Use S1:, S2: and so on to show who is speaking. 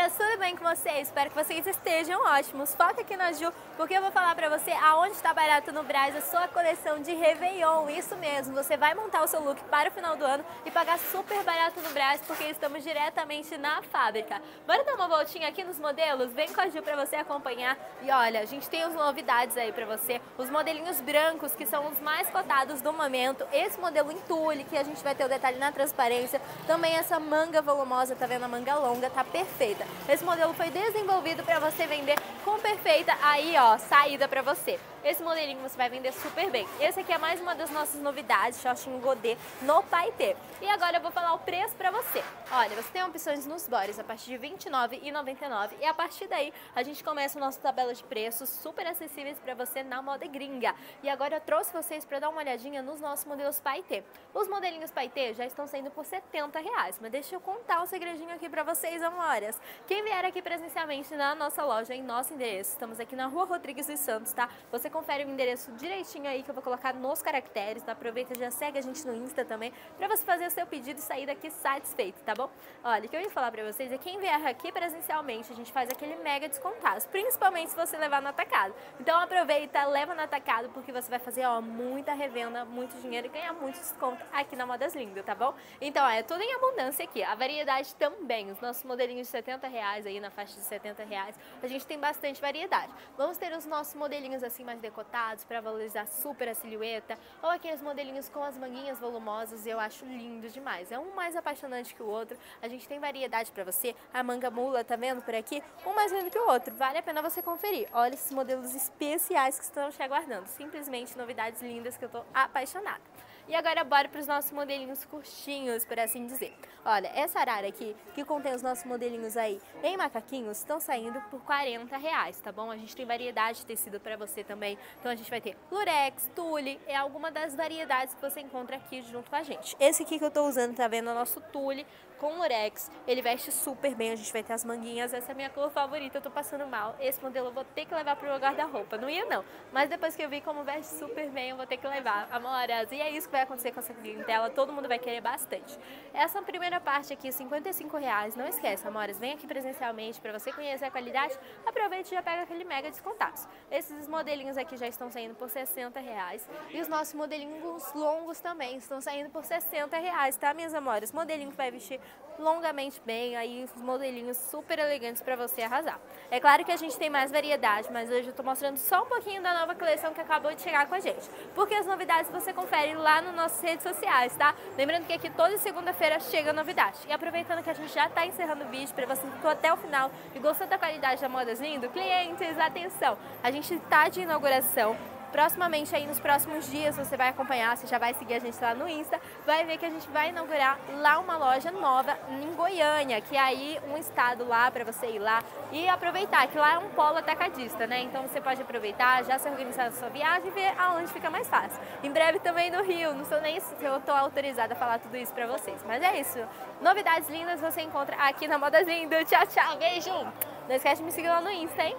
S1: galera, tudo bem com vocês? Espero que vocês estejam ótimos. Foca aqui na Ju, porque eu vou falar pra você aonde está barato no Brás a sua coleção de Réveillon. Isso mesmo, você vai montar o seu look para o final do ano e pagar super barato no Brás, porque estamos diretamente na fábrica. Bora dar uma voltinha aqui nos modelos? Vem com a Ju pra você acompanhar. E olha, a gente tem as novidades aí pra você. Os modelinhos brancos, que são os mais cotados do momento. Esse modelo em tule, que a gente vai ter o detalhe na transparência. Também essa manga volumosa, tá vendo a manga longa, tá perfeita. Esse modelo foi desenvolvido para você vender com perfeita aí, ó, saída para você. Esse modelinho você vai vender super bem. Esse aqui é mais uma das nossas novidades, shortinho godê no Paetê. E agora eu vou falar o preço para você. Olha, você tem opções nos bores a partir de R$ 29,99 e a partir daí a gente começa a nossa tabela de preços super acessíveis para você na moda gringa. E agora eu trouxe vocês para dar uma olhadinha nos nossos modelos Paetê. Os modelinhos Paetê já estão saindo por 70 reais, mas deixa eu contar um segredinho aqui para vocês, amores. Quem vier aqui presencialmente na nossa loja, em nosso endereço, estamos aqui na Rua Rodrigues dos Santos, tá? Você confere o endereço direitinho aí que eu vou colocar nos caracteres, tá? Aproveita e já segue a gente no Insta também, pra você fazer o seu pedido e sair daqui satisfeito, tá bom? Olha, o que eu ia falar pra vocês é quem vier aqui presencialmente, a gente faz aquele mega descontado, principalmente se você levar no atacado. Então aproveita, leva no atacado, porque você vai fazer, ó, muita revenda, muito dinheiro e ganhar muito desconto aqui na Modas Lindas, tá bom? Então, é tudo em abundância aqui. A variedade também, os nossos modelinhos de 70 reais aí, na faixa de 70 reais, a gente tem bastante variedade. Vamos ter os nossos modelinhos assim mais decotados para valorizar super a silhueta, ou aqueles modelinhos com as manguinhas volumosas, eu acho lindo demais. É um mais apaixonante que o outro. A gente tem variedade para você. A manga mula, tá vendo por aqui? Um mais lindo que o outro. Vale a pena você conferir. Olha esses modelos especiais que estão te aguardando. Simplesmente novidades lindas que eu tô apaixonada. E agora bora para os nossos modelinhos curtinhos, por assim dizer. Olha, essa arara aqui, que contém os nossos modelinhos aí em macaquinhos, estão saindo por 40 reais, tá bom? A gente tem variedade de tecido para você também. Então a gente vai ter lurex, tule, é alguma das variedades que você encontra aqui junto com a gente. Esse aqui que eu tô usando, tá vendo? É o nosso tule com lurex. Ele veste super bem, a gente vai ter as manguinhas. Essa é a minha cor favorita, eu tô passando mal. Esse modelo eu vou ter que levar pro meu guarda-roupa. Não ia não, mas depois que eu vi como veste super bem, eu vou ter que levar. Amoras, e é isso que vai acontecer com essa clientela, todo mundo vai querer bastante. Essa primeira parte aqui, 55 reais. Não esqueça, amoras, vem aqui presencialmente para você conhecer a qualidade. Aproveite e já pega aquele mega descontaço. Esses modelinhos aqui já estão saindo por 60 reais. E os nossos modelinhos longos também estão saindo por 60 reais, tá, minhas amoras? Modelinho que vai vestir longamente bem, aí os modelinhos super elegantes para você arrasar. É claro que a gente tem mais variedade, mas hoje eu tô mostrando só um pouquinho da nova coleção que acabou de chegar com a gente. Porque as novidades você confere lá nas nossas redes sociais, tá? Lembrando que aqui toda segunda-feira chega novidade. E aproveitando que a gente já tá encerrando o vídeo, para você que ficou até o final e gostou da qualidade da Modas Lindo, clientes, atenção! A gente tá de inauguração Proximamente aí nos próximos dias você vai acompanhar, você já vai seguir a gente lá no Insta, vai ver que a gente vai inaugurar lá uma loja nova em Goiânia, que é aí um estado lá para você ir lá e aproveitar, que lá é um polo atacadista, né? Então você pode aproveitar, já se organizar a sua viagem e ver aonde fica mais fácil. Em breve também no Rio, não sou nem se eu tô autorizada a falar tudo isso para vocês, mas é isso. Novidades lindas você encontra aqui na Modas Lindo. Tchau, tchau, beijo! Não esquece de me seguir lá no Insta, hein?